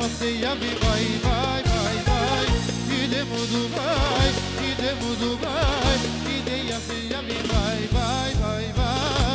passeia, me vai, vai, vai, vai. me demo do vai, me demo do vai. E dei a ceia, me vai, vai, vai, vai.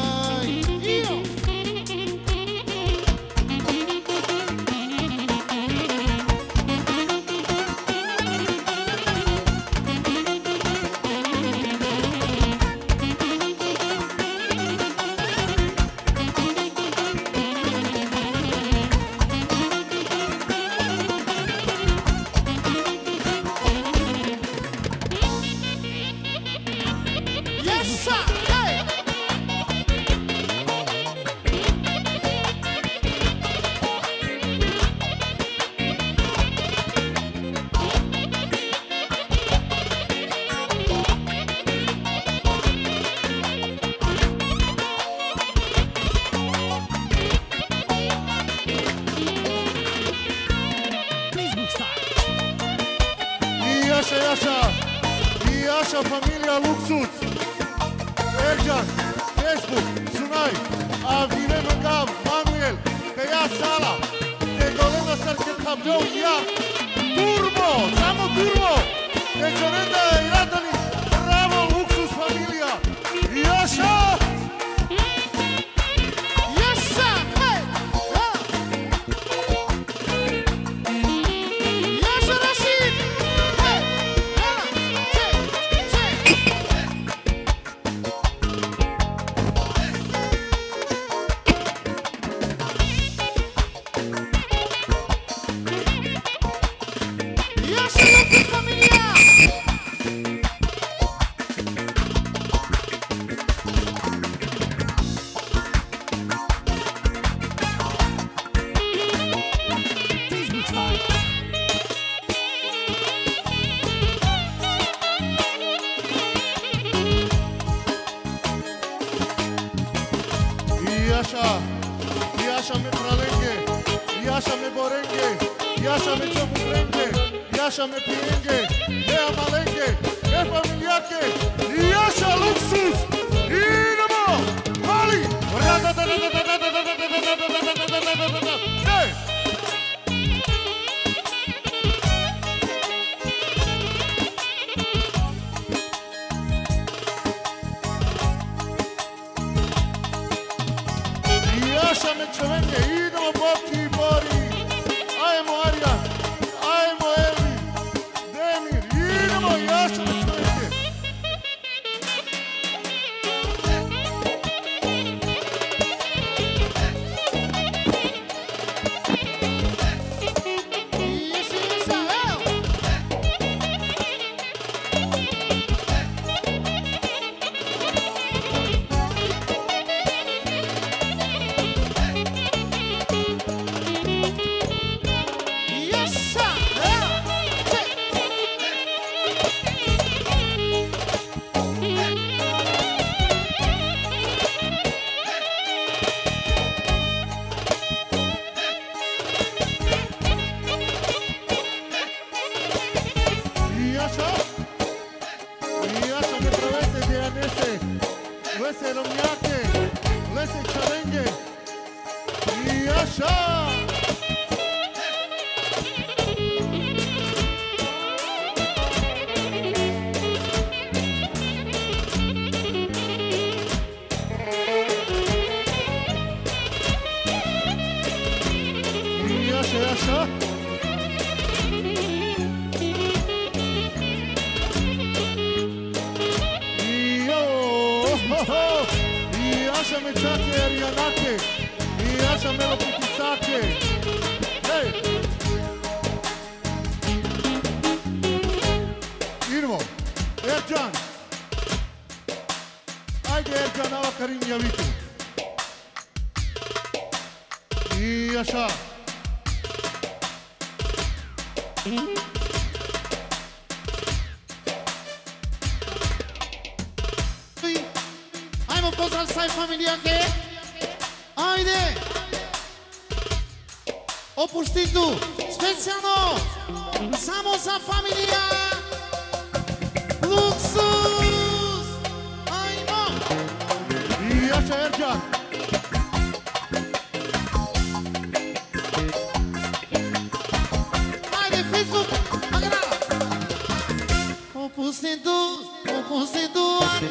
seduz, pouco seduado,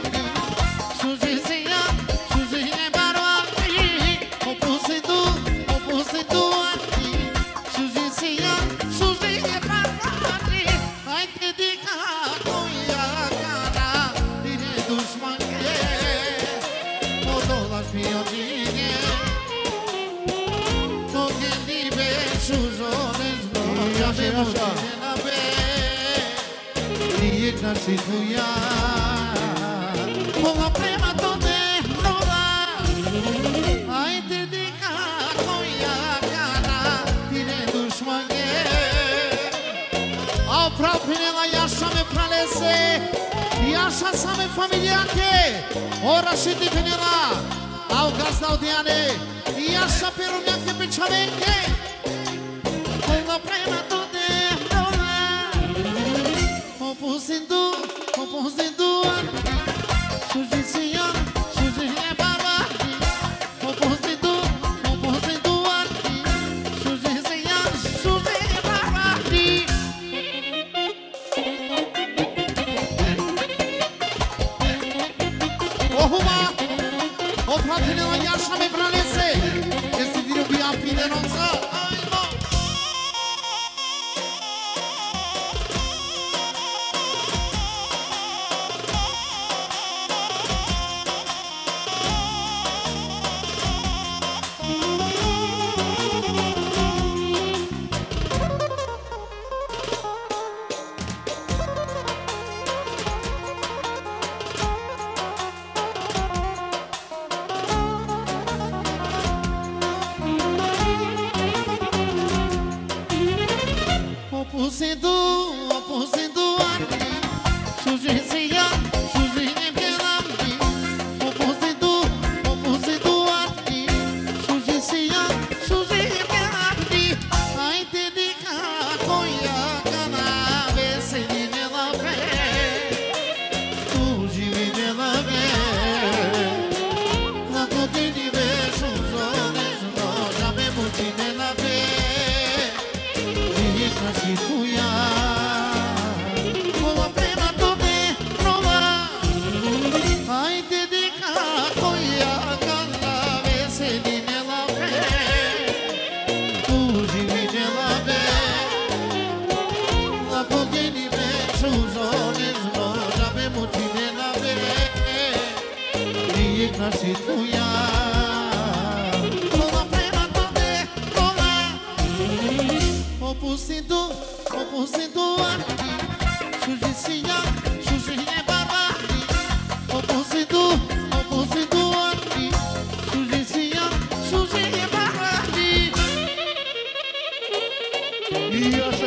sujeira. si suya Pongo premato de nova A te dica coia cara Tirando os mangue Ao próprio nela e achame pra lesser E acha same família que Ora se te venera Ao gás da aldeane. E acha perunia que pichame que Pongo premato Compondo, compondo días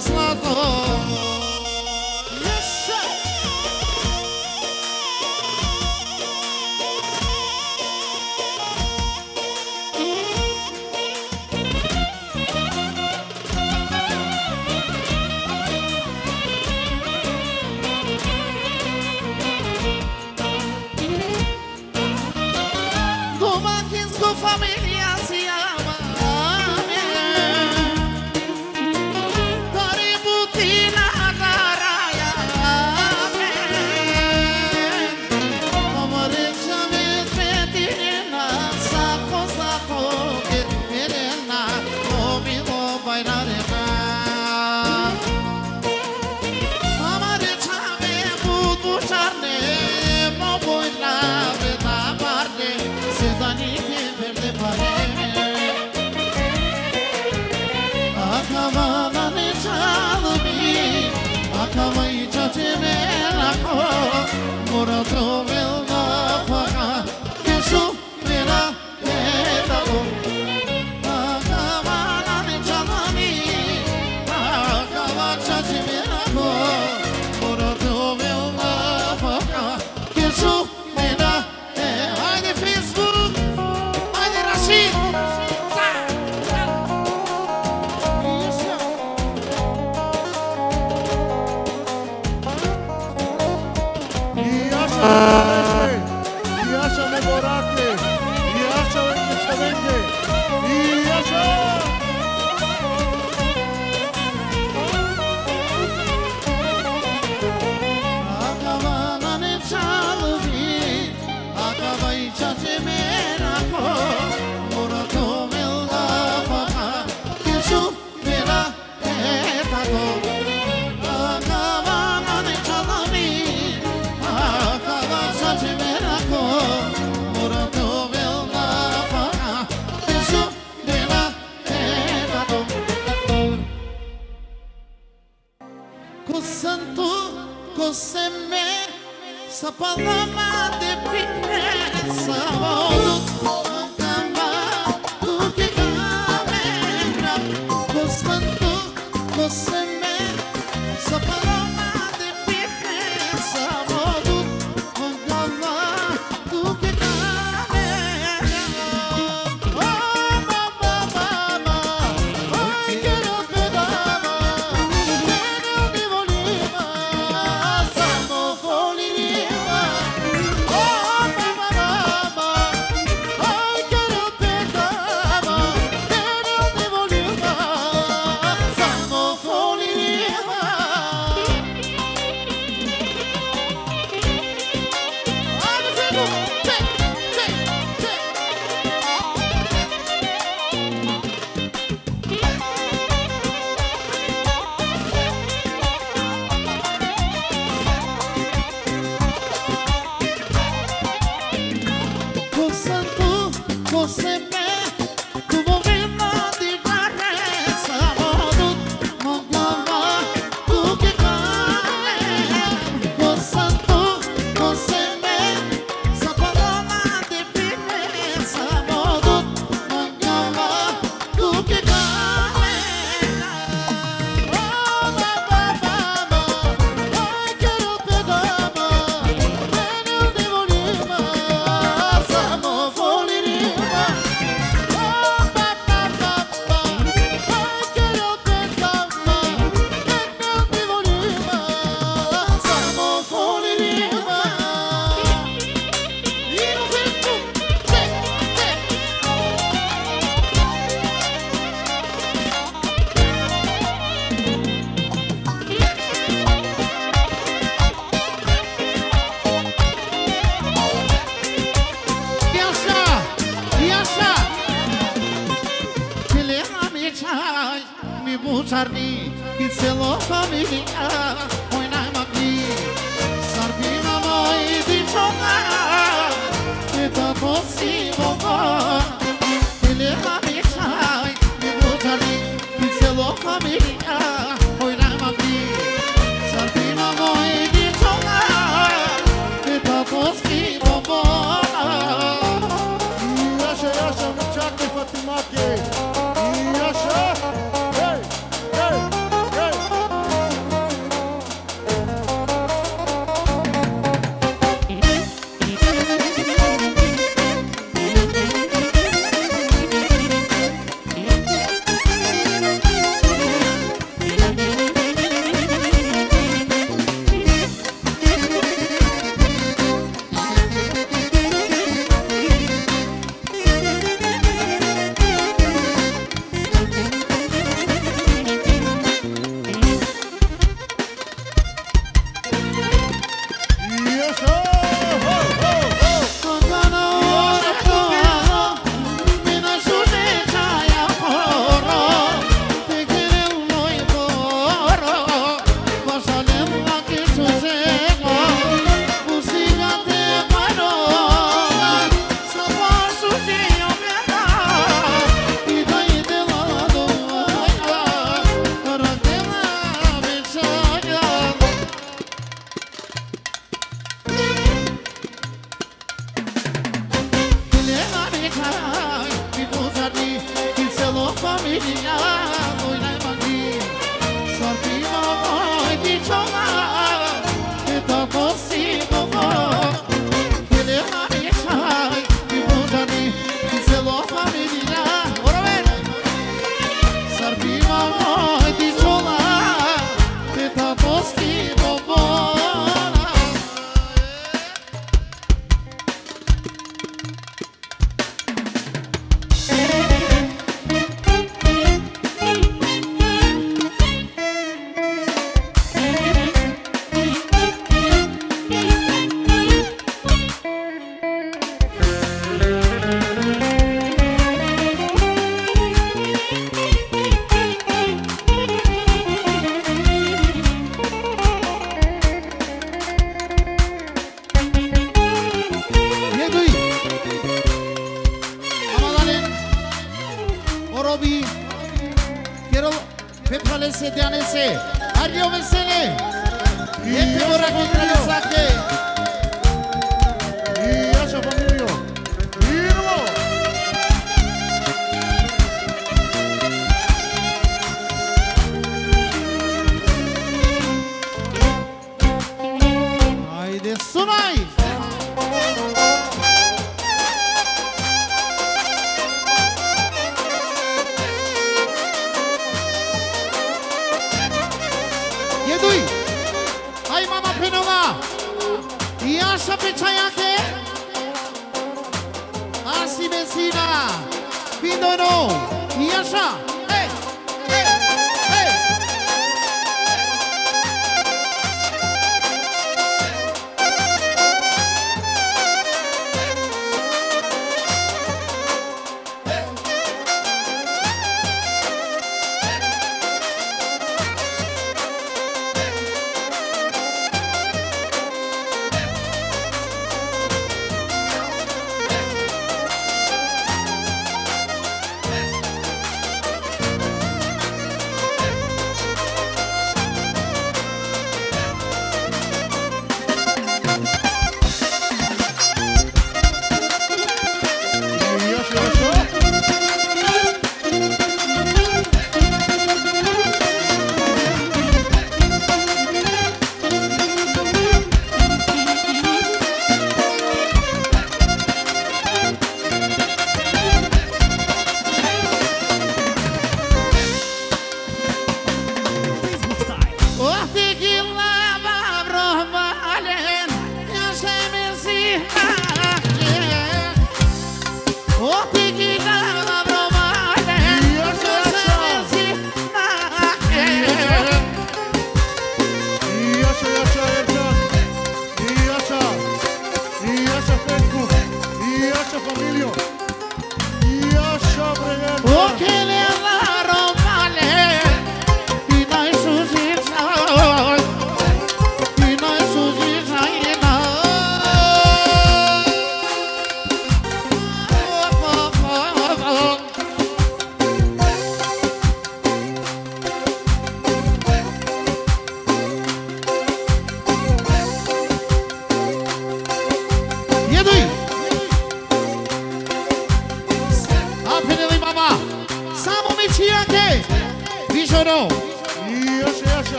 zlato Timmy. Uh...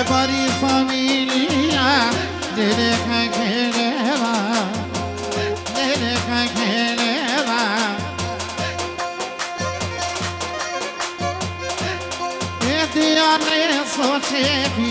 e pari familja Dere ka keleva Dere ka keleva E ti arre so qepi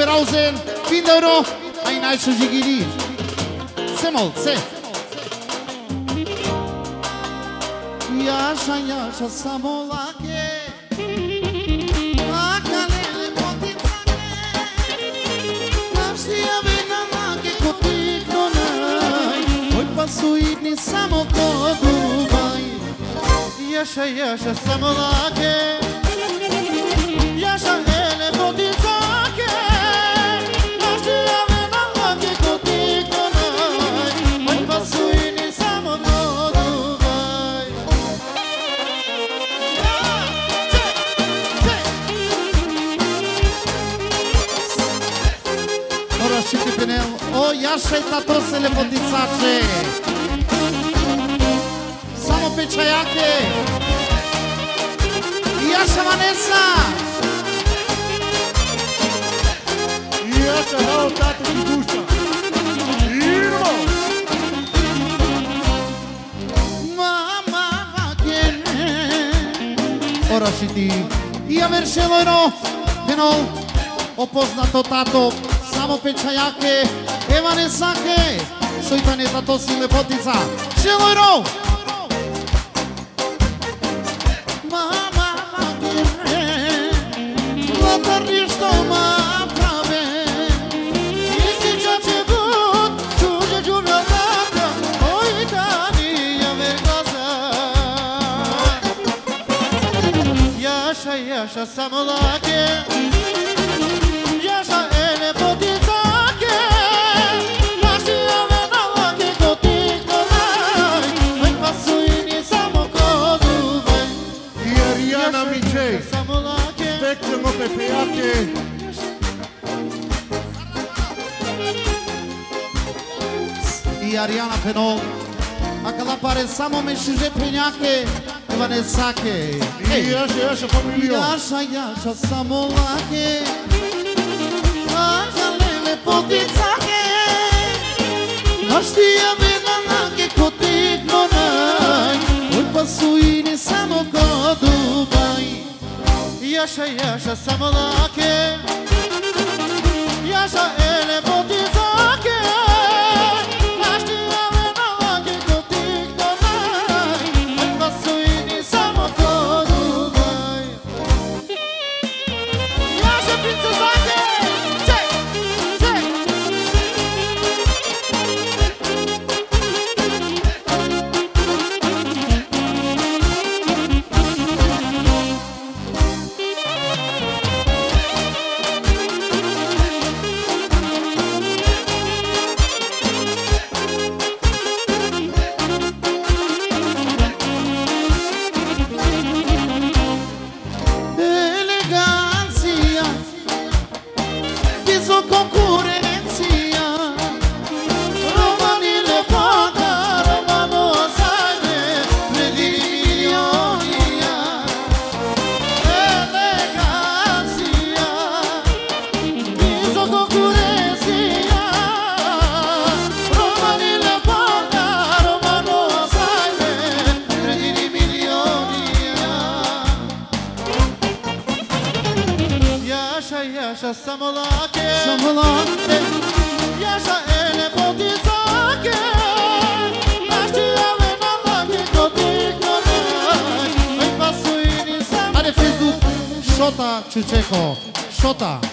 jakie? Ano berauzen. Pindoro. A i najszybciej gili. Semol, se. Yaşa yaşa samolake pasuidni samo kodubaj Yaşa yaşa samolake Јашај тато се лепотицаче. Само печајаке. Јаша Ванеса. Јаша, хао, тато ти душа. Орашити. Ја вершело едно, едно опознато тато, само печајаке, Evanesake, su Itaneta Tosi Lepotica, Celoj Rov! Mama, mire, lotăriștă mă aproape, este ceea ce văd, ciuge ciudătată, o Itania vergoasă. E așa, e așa, să mă lache, Ноке. И Ариана Пенол. Ака да паре само ме шуже пењаке, това не саке. И јаша, јаша, фамилио. Јаша, јаша, само лаке. Ака не ме потицаке. Нашти ја ме на лаке, коти гонай. Ој пасуи не само ко Дубај. Yaşa yaşa samolake Yaşa ele poticake Shota Ciuceko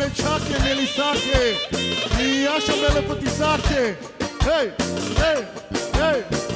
בן שקה, מליסקה, נהיה שווה לפטיסקה. היי, היי, היי.